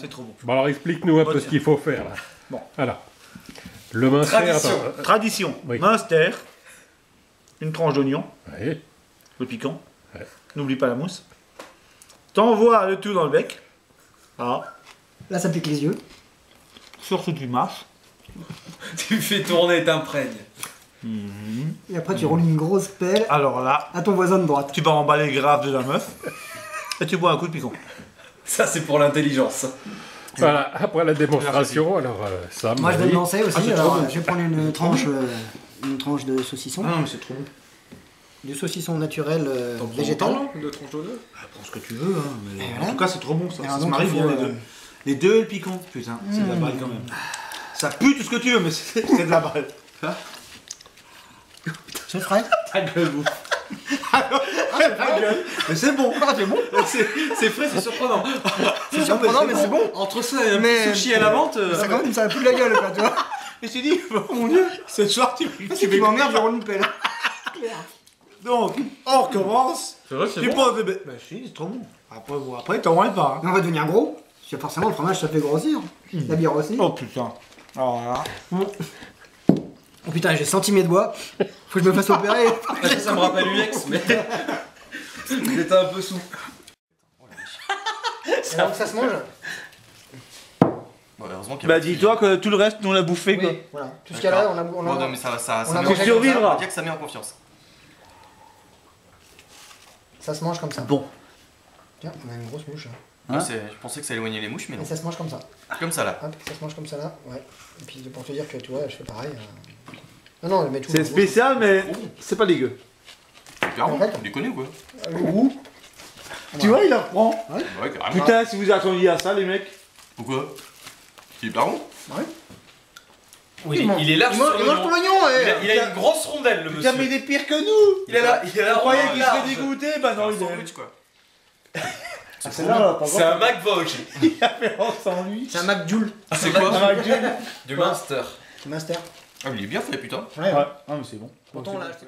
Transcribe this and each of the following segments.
C'est trop bon. Bon alors explique-nous un peu ce qu'il faut faire là. Bon. Voilà. Le mincer. Tradition. attends, Tradition. Oui. Minster. Une tranche d'oignon. Le piquant. Ouais. N'oublie pas la mousse. T'envoies le tout dans le bec. Ah. Là, ça pique les yeux. Surtout tu marches. Tu fais tourner, t'imprègnes. Et après, tu roules une grosse pelle Alors là, à ton voisin de droite. tu vas emballer grave de la meuf. Et tu bois un coup de piquant. Ça, c'est pour l'intelligence. Voilà, après la démonstration, alors euh, Sam. Moi, je vais me lancer aussi. Ah, alors, euh, je vais prendre une tranche, euh, une tranche de saucisson. non, mais c'est trop bon. Du saucisson naturel euh, végétal. autant, là, De tranches d'honneur Prends ce que tu veux, hein. Mais En voilà. tout cas, c'est trop bon ça. Alors ça se marie bien les euh, deux. Les deux et le piquant. Putain, c'est de la balle quand même. Ça pue tout ce que tu veux, mais c'est c'est de la balle. C'est frais. Ta gueule, vous. Ta gueule. Mais c'est bon. c'est bon. C'est frais, c'est surprenant. C'est surprenant, mais c'est bon. Entre ça et un Mais- sushi à la menthe. euh, Ça, quand même, ça a plus de la gueule, quoi, tu vois. Et je t'ai dit, oh mon dieu, ce soir tu, tu Si tu fais m'emmerdes, une pelle. Donc, on recommence. C'est vrai, c'est Tu bon. des bébés. Bah, si, c'est trop bon. Après, bon, après, t'en branles pas. hein. Mais on va devenir gros. Parce que forcément, le fromage, ça fait grossir. La bière aussi. Oh putain. Alors là. Oh putain, j'ai senti mes doigts. Faut que je me fasse opérer. Ah, ça, ça me rappelle UX, mais. J'étais un peu souple. Alors que ça se mange Bon, heureusement qu'il y a Bah, pas de dis-toi que tout le reste, nous on l'a bouffé quoi. Oui, voilà. Tout ce qu'il y a là, on a, on Bon, non, a, mais ça, ça, on ça a met mangé en- Tu comme ça. survivras. On va dire que ça met en confiance. Ça se mange comme ça. Bon. Tiens, on a une grosse mouche. hein. Hein je pensais que ça éloignait les mouches, mais Et non. ça se mange comme ça. Comme ça là. Hop, ça se mange comme ça là. Ouais. Et puis pour te dire que tu vois, je fais pareil. euh. Non, non, mais tout. C'est spécial, mais c'est pas dégueu. Bon. En fait- Tu les connais ou quoi Ouh. Tu vois, il la reprend. Ouais, carrément. Putain, si vous attendiez à ça, les mecs. Pourquoi C'est hyper bon. Oui, il, est- il est large Il sur mange, il mange l'oignon. ton oignon, Il a, ouais. il a une grosse rondelle, le Putain, monsieur. mais il est pire que nous. Il est là, il est là. On croyait vraiment qu'il large. serait dégoûté, bah non, il est. sandwich quoi. C'est là, là, C'est un McVogue. sans lui. C'est un McJoule. C'est quoi Du Munster. Master. Ah, mais il est bien fait, putain. Ouais, Ouais, non, mais c'est bon. Pourtant, là, je-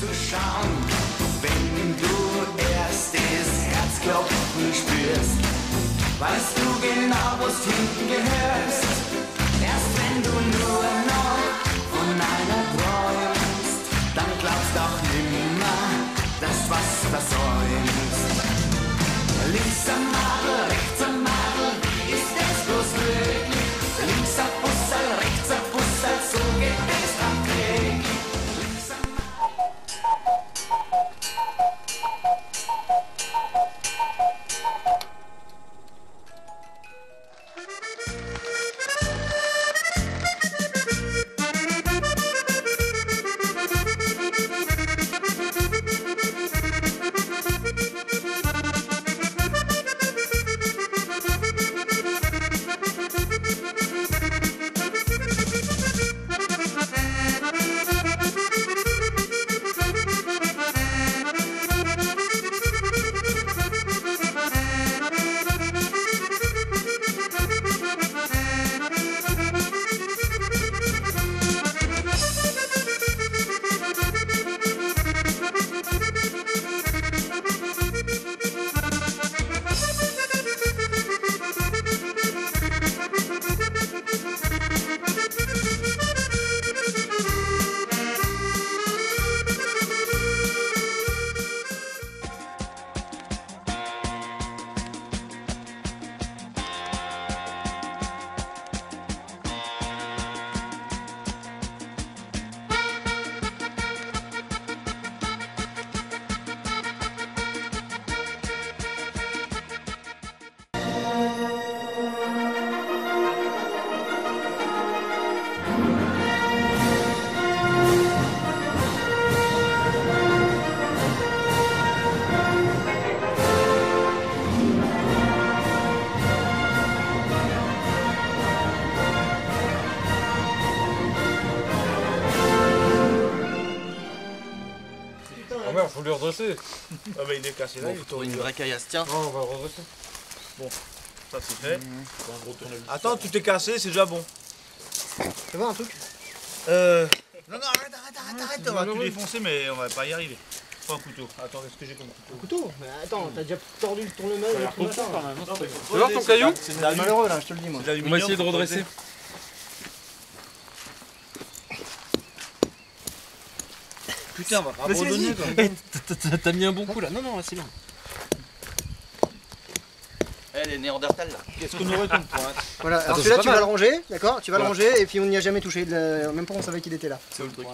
zu schauen, wenn du erst das Herzklopfen spürst, weißt du genau, wo es hinten gehörst. Oh merde, faut lui redresser. Ah, bah il est cassé là, Bon, faut une vraie caillasse, tiens. Non, on va le redresser. Ça c'est fait. Attends, tout est cassé, c'est déjà bon. Tu vois un truc? Euh. Non, non, arrête, arrête, arrête, arrête. On va tout défoncer, mais on va pas y arriver. Prends un couteau. Attends, qu'est-ce que j'ai comme couteau? Couteau? Mais attends, t'as déjà tordu le tout matin. Tu veux voir ton caillou? C'est malheureux là, je te le dis moi. On va essayer de redresser. Putain, on va abandonner. quoi. T'as mis un bon coup là Non, non, c'est bien. Eh, les Néandertals là. Qu'est-ce qu'on aurait comme pointe Voilà, alors celui-là tu vas le ranger, d'accord? Tu vas le ranger et puis on n'y a jamais touché, même pas on savait qu'il était là. C'est le truc?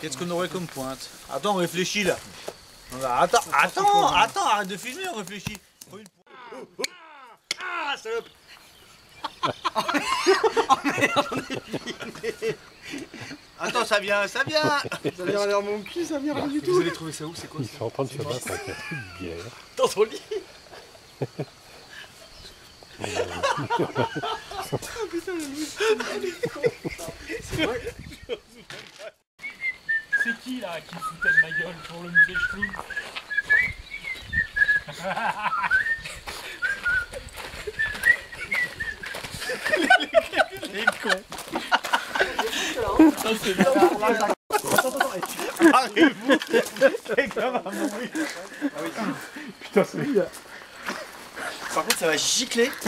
Qu'est-ce qu'on aurait comme pointe? Attends, on réfléchit là. Attends, attends, attends, arrête de filmer, on réfléchit. Ah, salope Attends, ça vient, ça vient Ça vient vers mon cul, ça vient rien du tout. Vous allez trouver ça où C'est quoi Ils sont en train de se battre avec un coup de bière. Dans ton lit C'est qui là qui foutait de ma gueule pour le musée Schloum Par contre ça va gicler.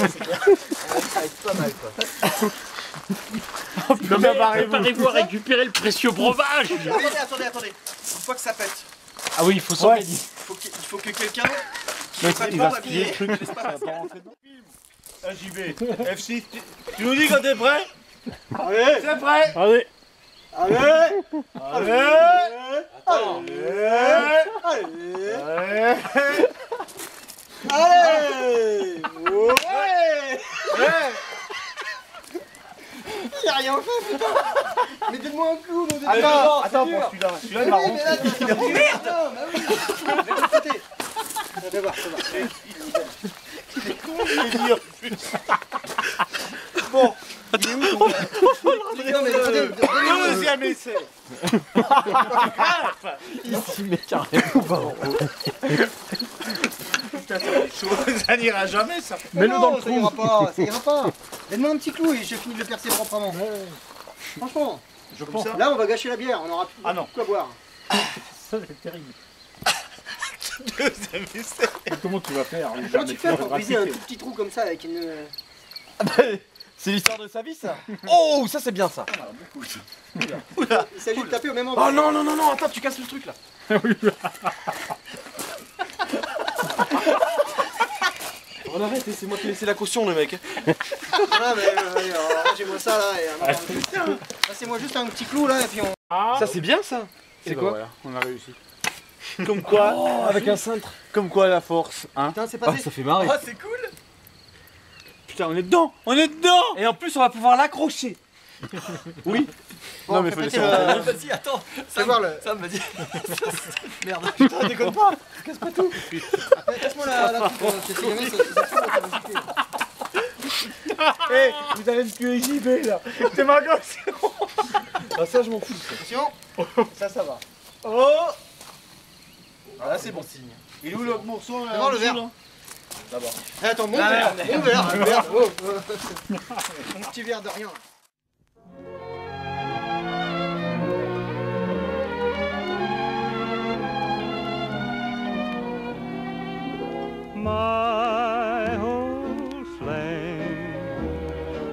Non mais préparez-vous. À récupérer le précieux breuvage. Attendez, attendez, attendez. Une fois que ça pète, Ah oui, il faut il faut que, faut quelqu'un qui est pas pas passer. Ah, j'y vais. F6, tu, tu nous dis quand t'es prêt Allez, C'est prêt Allez allez, Allez allez, allez, ouais. Il a rien fait, putain. Mais donne-moi un clou, mon dieu. Attends, attends, pour celui-là. Celui-là, il m'a tu- Merde Non, de l'autre côté. Fais voir, fais voir. Bon, Il est où ton... Non, mais donnez- donnez-moi- deuxième essai. Ça n'ira jamais, ça. Mets-le Non, dans le ça trou ira pas, ça ira pas. Donne-moi un petit clou et je finis de le percer proprement. Franchement, Je pense. là on va gâcher la bière, on aura plus Ah non. quoi boire. Ça c'est terrible. Deuxième essai. Comment tu vas faire Comment tu fais pour briser un tout petit trou comme ça avec une... C'est l'histoire de sa vie ça Oh, ça c'est bien ça. Il s'agit de taper au même endroit. Oh non, non, non, non, attends, tu casses le truc là. On arrête, c'est moi qui ai laissé la caution le mec. Voilà, mais euh, rangez-moi ça là et un autre. Passez-moi juste un petit clou là et puis on... Ça c'est bien ça. C'est quoi On a réussi. Comme quoi Oh, avec un cintre. Comme quoi la force, hein. Putain, c'est Ah, passé. ça fait marrer. Ah, c'est cool Putain, on est dedans On est dedans Et en plus on va pouvoir l'accrocher Bon, Non, mais faut laisser le- Vas-y, attends Fais voir le... Ça me dit Merde Putain, déconne pas Casse pas tout Casse-moi la, la hein, gicler. Eh, vous allez me tuer JB là C'est ma gosse Ah ça je m'en fous Attention Ça, ça va. Oh Ah là c'est bon signe Il est où l'autre morceau là voir le verre. Là Eh, Attends, mon verre, mon verre, mon verre. Mon petit verre de rien. my old flame.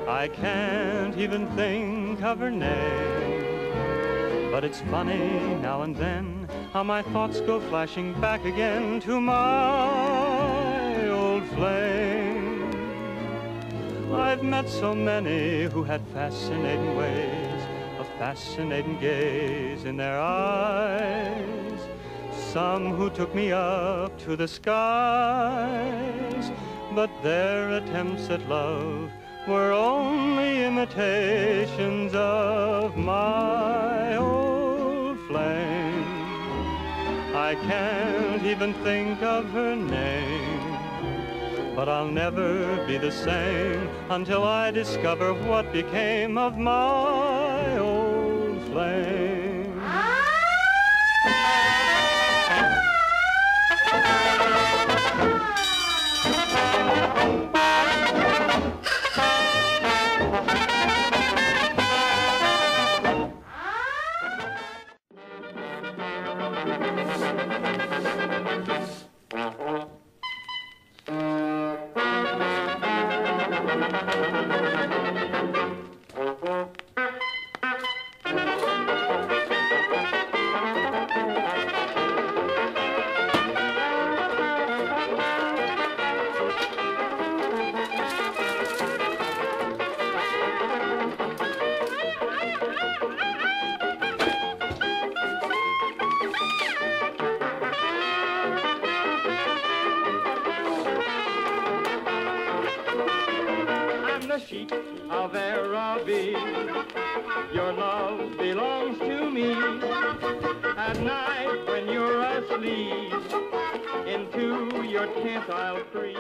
I can't even think of her name. But it's funny now and then how my thoughts go flashing back again to my old flame. I've met so many who had fascinating ways, a fascinating gaze in their eyes. Some who took me up to the skies, but their attempts at love were only imitations of my old flame. I can't even think of her name, but I'll never be the same until I discover what became of my old flame. Ah! Cheek, I'll be. Your love belongs to me. At night when you're asleep, into your tent I'll creep.